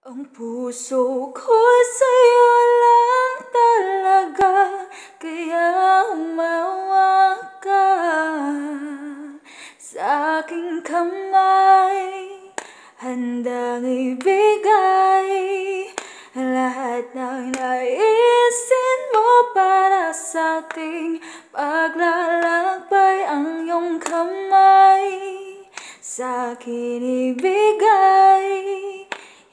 Ang puso ko sa'yo lang talaga Kaya umawa ka Sa aking kamay. Handang ibigay Lahat ng naisin mo para sa ating paglalakbay. Ang iyong kamay sa akin ibigay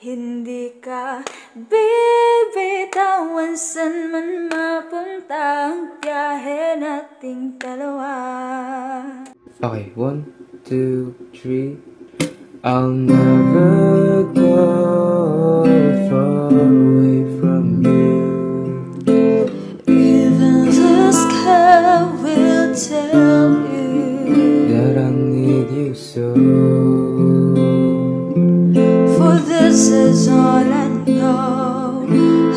Hindi ka bibitawan San man mapunta ang biyahe nating dalawa Okay, one, two, three. I'll never go far this is all I know.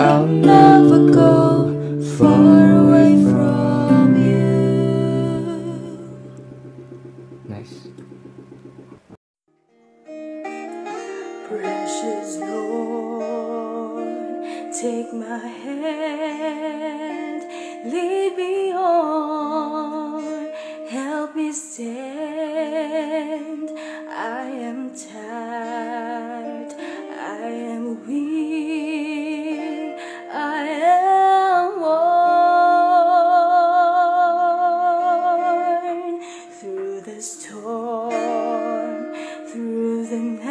I'll Never go far away the storm, through the night.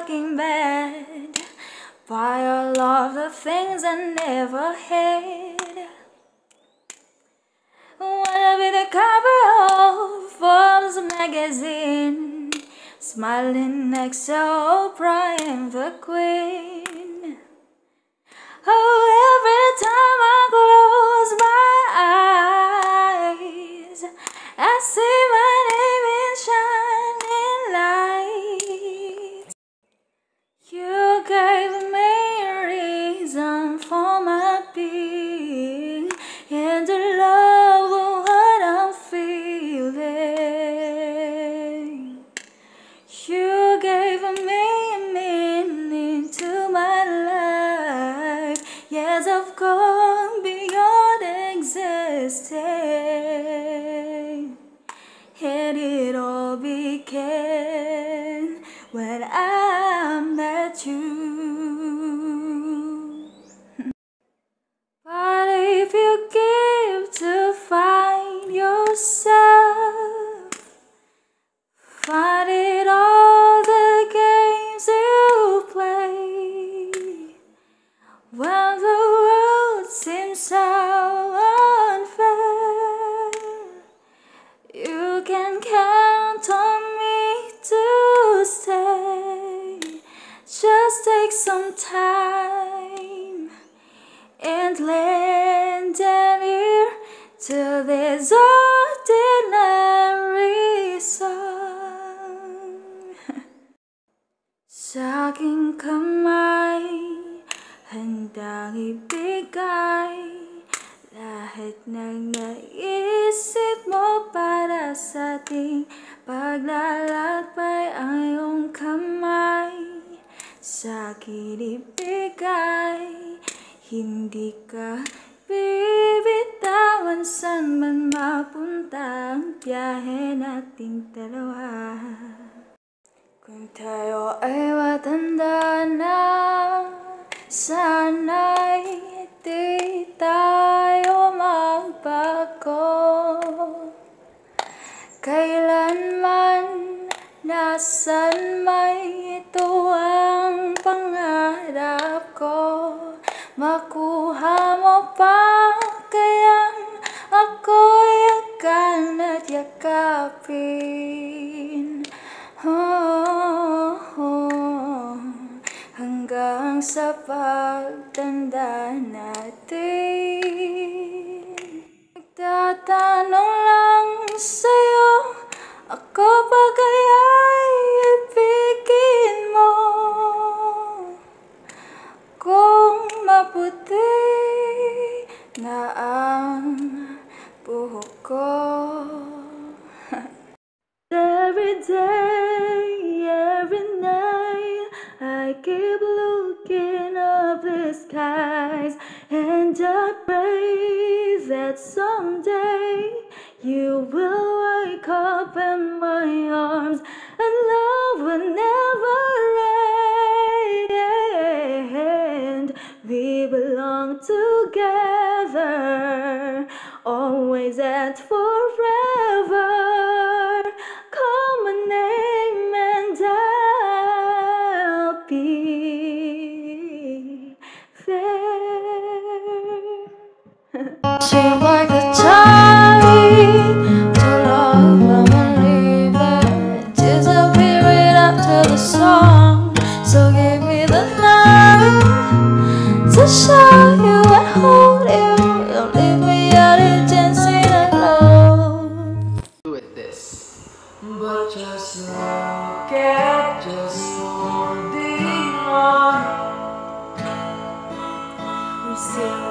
Fucking bad. Buy all of the things I never had. Wanna be the cover of Forbes magazine. Smiling next to Oprah and the Queen. Oh, every time I close my eyes, I see my name it all the games you play. When the world seems so unfair, you can count on me to stay. Just take some time and lend an ear to this ordinary Sa aking kamay, handang ibigay. Lahat ng naisip mo para sa ating paglalakbay ang iyong kamay. Sa akin ibigay hindi ka bibitawan saan man mapunta ang biyahe nating dalawa kung tayo ay matanda na, sana'y di tayo magbago. Kailanman, nasan may ito ang pangarap ko. Makuha mo pa kayang ako'y akan at yakapin. Sa pagtanda natin. Nagtatanong lang sa'yo Ako ba kaya ibigin mo? Kung maputi na ang buhok ko. Every day pray that someday you will wake up in my arms and love will never end. We belong together, always and forever. Seem like a time to love and it, after the song. So give me the night to show you and hold you. Don't leave me out here dancing alone. this. But just. We still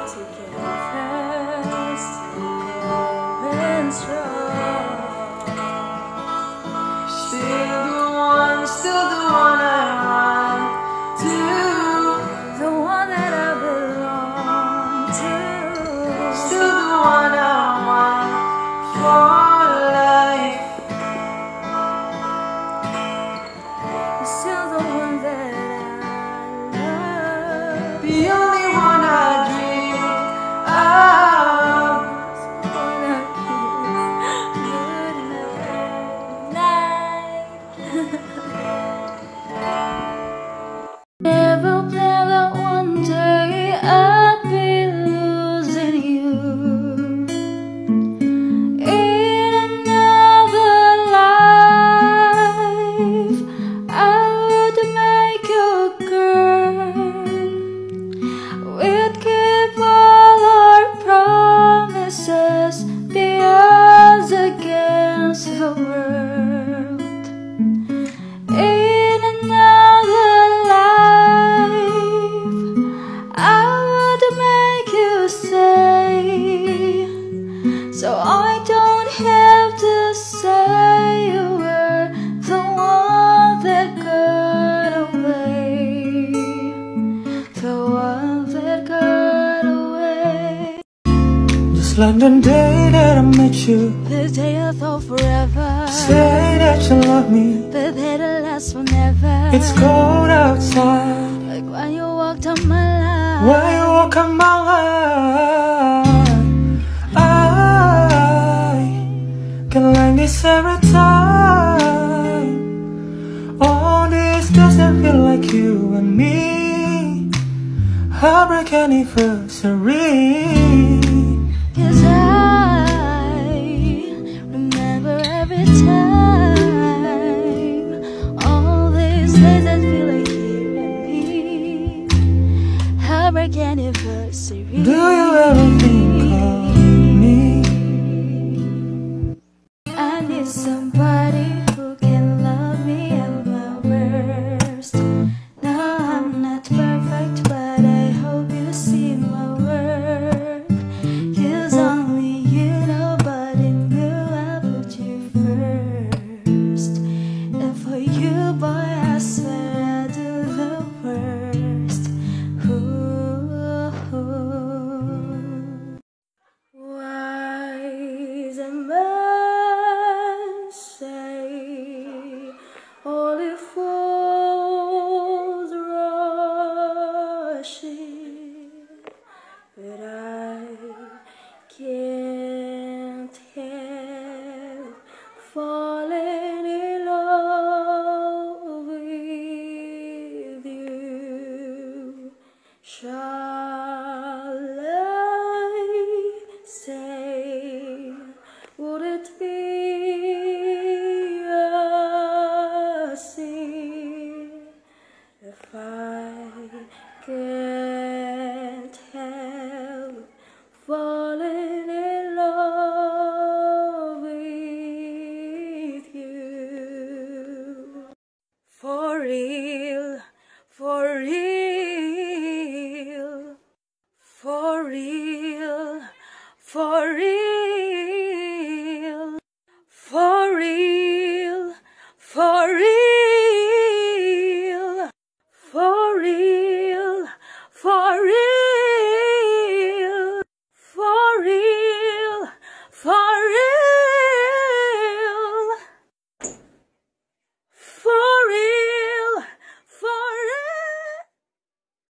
The day that I met you. The day I thought forever. Say that you love me. The day that lasts forever. It's cold outside. like when you walked on my line. Why you walk on my line? I can like this every time. All this doesn't feel like you and me. Heartbreak anniversary. Heartbreak anniversary. Do you ever think of me? I need somebody 说 For it